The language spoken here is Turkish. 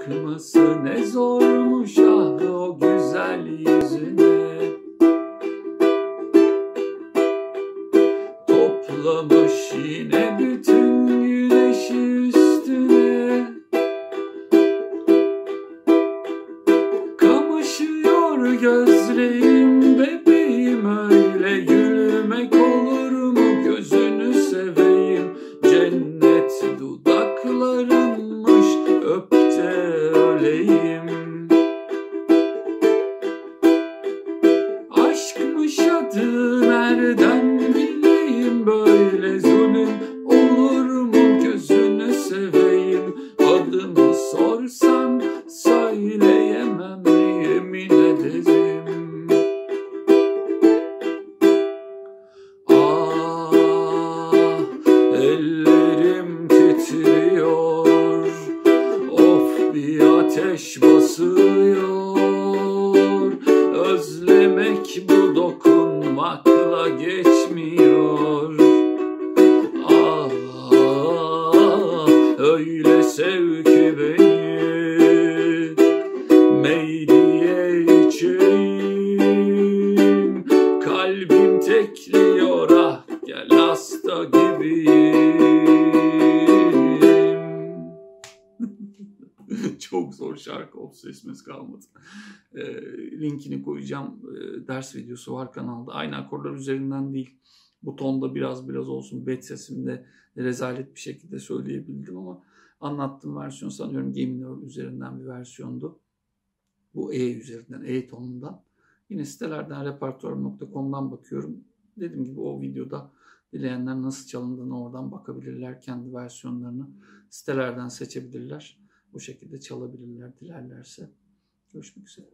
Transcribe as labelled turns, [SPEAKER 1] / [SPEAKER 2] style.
[SPEAKER 1] Bakması ne zormuş ah o güzel yüzüne. Toplamış yine bütün güneşi üstüne. Kamaşıyor gözlerim bebeğim öyle gülmek olur mu? Gözünü seveyim Cennet öleyim Aşkmış adı nereden bileyim? Böyle zulüm olur mu? Gözünü seveyim. Adını sorsan söyleyemem. Yemin ederim ateş basıyor. Özlemek bu dokunmakla geçmiyor. Ah öyle sev ki beni Meyliye içeyim Kalbim tekliyor ah gel hasta gibiyim Çok zor şarkı oldu sesimiz kalmadı. E, linkini koyacağım. E, ders videosu var kanalda. Aynı akorlar üzerinden değil. Bu tonda biraz biraz olsun. Bet sesimde rezalet bir şekilde söyleyebildim ama anlattığım versiyon sanıyorum G minör üzerinden bir versiyondu. Bu E üzerinden, E tonundan. Yine sitelerden repertuarım.com'dan bakıyorum. Dediğim gibi o videoda dileyenler nasıl çalındığını oradan bakabilirler. Kendi versiyonlarını sitelerden seçebilirler. Bu şekilde çalabilirler dilerlerse. Görüşmek üzere.